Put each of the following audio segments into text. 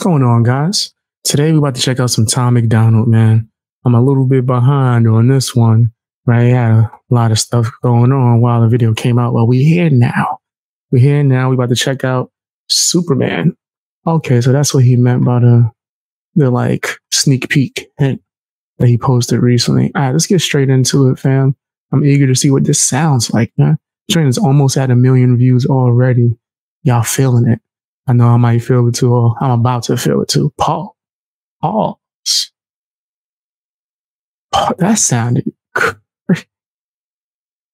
What's going on, guys? Today we're about to check out some Tom MacDonald, man. I'm a little bit behind on this one, right? I had a lot of stuff going on while the video came out. Well, we're here now. We're here now. We're about to check out Superman. Okay, so that's what he meant by the the like sneak peek hint that he posted recently. All right, let's get straight into it, fam. I'm eager to see what this sounds like, man. Train is almost at a million views already. Y'all feeling it. I know I might feel it too, or I'm about to feel it too. Paul. Pause. Oh, that sounded crazy.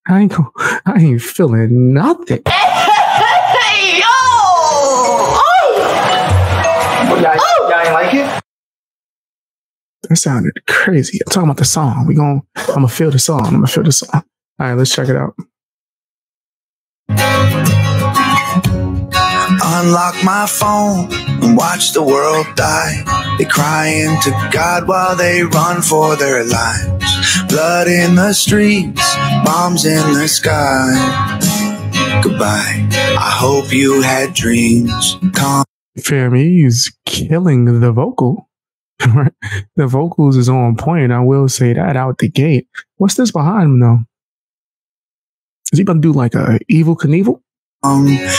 I ain't, go, I ain't feeling nothing. Hey, yo! Oh! Y'all, y'all oh! ain't like it? That sounded crazy. I'm talking about the song. We going I'm gonna feel the song. I'm gonna feel the song. All right, let's check it out. Unlock my phone and watch the world die. They crying to God while they run for their lives. Blood in the streets, bombs in the sky. Goodbye. I hope you had dreams. Come Fam, he's killing the vocal. the vocals is on point. I will say that out the gate. What's this behind him though? Is he about to do like a Evel Knievel?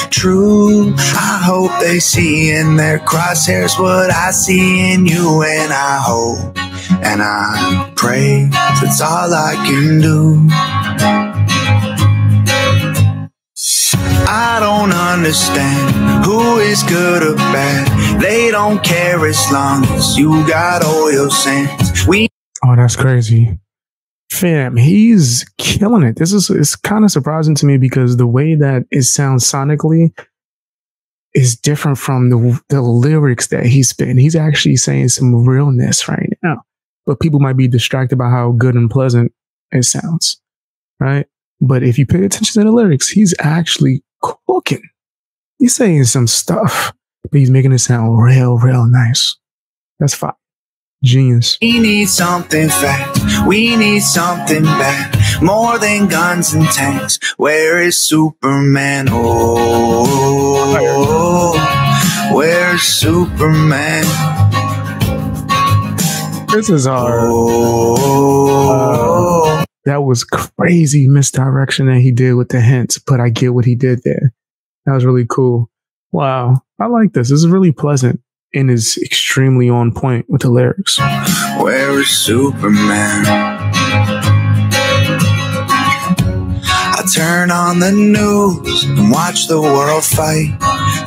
True. I hope they see in their crosshairs what I see in you, and I hope and I pray. That's all I can do. I don't understand who is good or bad. They don't care as long as you got oil sands. We Oh, that's crazy. Fam, he's killing it. This is it's kind of surprising to me because the way that it sounds sonically is different from the the lyrics that he's spitting. He's actually saying some realness right now. But people might be distracted by how good and pleasant it sounds. Right? But if you pay attention to the lyrics, he's actually cooking. He's saying some stuff, but he's making it sound real, real nice. That's fine. Genius. We need something fast. We need something bad. More than guns and tanks. Where is Superman? Oh, where's Superman? This is our Oh, that was crazy misdirection that he did with the hints, but I get what he did there. That was really cool. Wow. I like this. This is really pleasant and is extremely on point with the lyrics. where is Superman? I turn on the news and watch the world fight.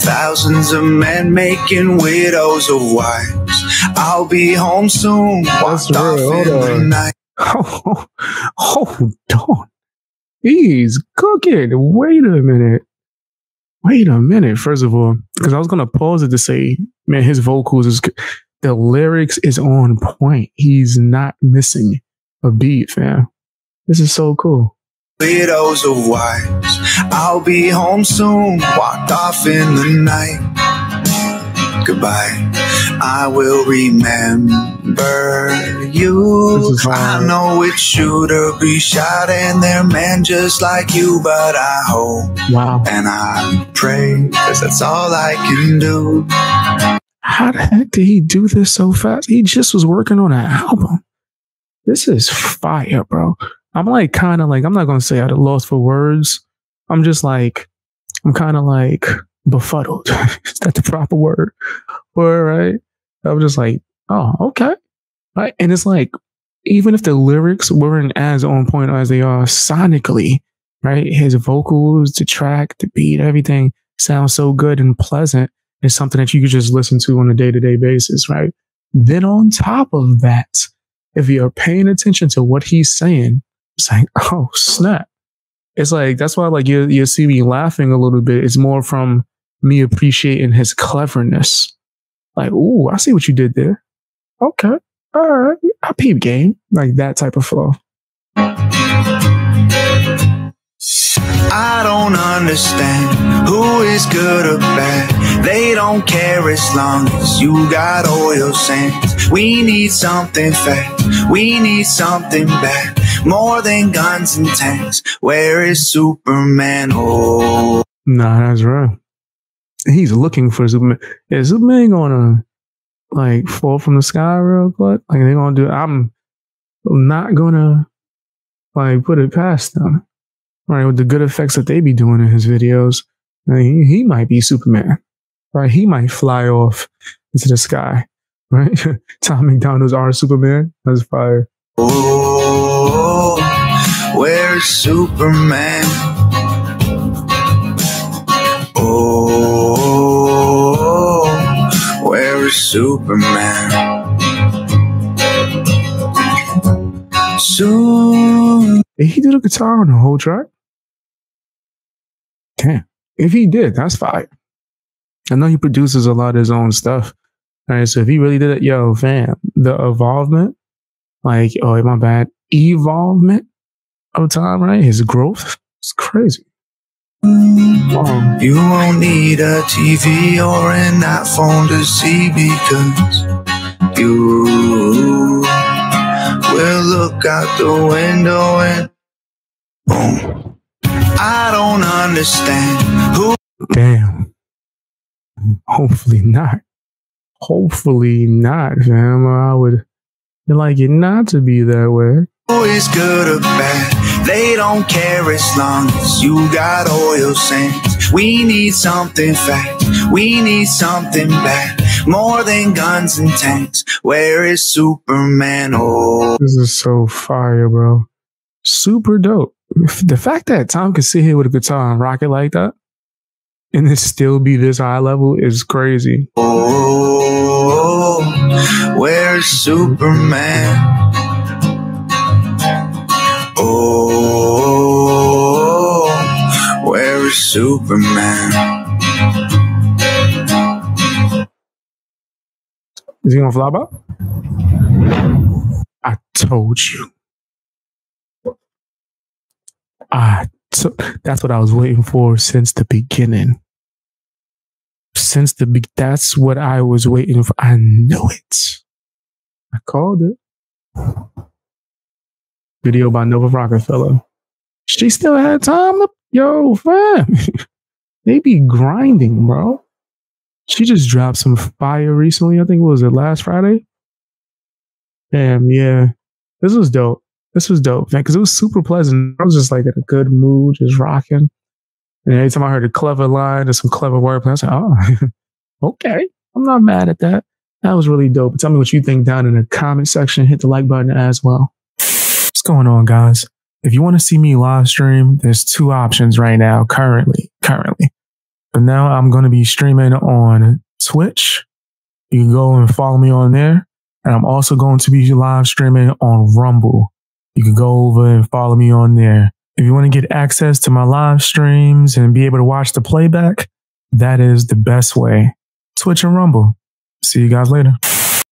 Thousands of men making widows of wives. I'll be home soon. That's Walked off real. Hold in on. Oh, hold on. He's cooking. Wait a minute. Wait a minute. First of all, because I was gonna pause it to say, man, his vocals is the lyrics is on point. He's not missing a beat, fam. This is so cool. widows of wives. I'll be home soon, walked off in the night. Goodbye. I will remember you. I know which shooter be shot and they're just like you, but I hope Wow. and I pray, cause that's all I can do. How the heck did he do this so fast? He just was working on an album. This is fire, bro. I'm like kind of like I'm not gonna say at a loss for words. I'm just like I'm kind of like befuddled. is that the proper word? Or right? I'm just like, oh, okay. Right. And it's like, even if the lyrics weren't as on point as they are sonically, right? His vocals, the track, the beat, everything sounds so good and pleasant. It's something that you could just listen to on a day to day basis, right? Then on top of that, if you're paying attention to what he's saying, it's like, oh snap. It's like that's why like you you see me laughing a little bit. It's more from me appreciating his cleverness. Like, ooh, I see what you did there. Okay. All right. I peep game. Like that type of flow. I don't understand who is good or bad. They don't care as long as you got oil sands. We need something fast. We need something bad. More than guns and tanks. Where is Superman? Oh, Nah, that's real. He's looking for Superman. Is Superman gonna like fall from the sky real quick? Like they're gonna do I'm not gonna like put it past them. Right, with the good effects that they be doing in his videos. he, he might be Superman. Right? He might fly off into the sky. Right? Tom MacDonald's our Superman. That's fire. Oh, where's Superman? Superman? Soon. Did he do the guitar on the whole track? Damn. If he did, that's fire. I know he produces a lot of his own stuff. Right. So if he really did it, yo, fam, the evolvement, like, oh, my bad, evolvement of time, right? His growth is crazy. You won't need a TV or an iPhone to see because you will look out the window and boom. I don't understand who. Damn. Hopefully not. Hopefully not, fam. I would like it not to be that way. Who is good or bad? They don't care as long as you got oil sands. We need something fast. We need something bad. More than guns and tanks. Where is Superman? Oh, this is so fire, bro. Super dope the fact that Tom can sit here with a guitar and rock it like that and it still be this high level is crazy. Oh, where's Superman? Superman? Is he gonna fly by? I told you. Ah, so that's what I was waiting for since the beginning. Since the be- that's what I was waiting for. I knew it. I called it. Video by Nova Rockafeller. She still had time to yo, fam. they be grinding, bro. She just dropped some fire recently. I think was it last Friday. Damn, yeah. This was dope this was dope, man, because it was super pleasant. I was just like in a good mood, just rocking. And every time I heard a clever line or some clever wordplay, I was like, oh, okay, I'm not mad at that. That was really dope. Tell me what you think down in the comment section. Hit the like button as well. What's going on, guys? If you want to see me live stream, there's two options right now, currently, currently. But now I'm going to be streaming on Twitch. You can go and follow me on there. And I'm also going to be live streaming on Rumble. You can go over and follow me on there. If you want to get access to my live streams and be able to watch the playback, that is the best way. Twitch and Rumble. See you guys later.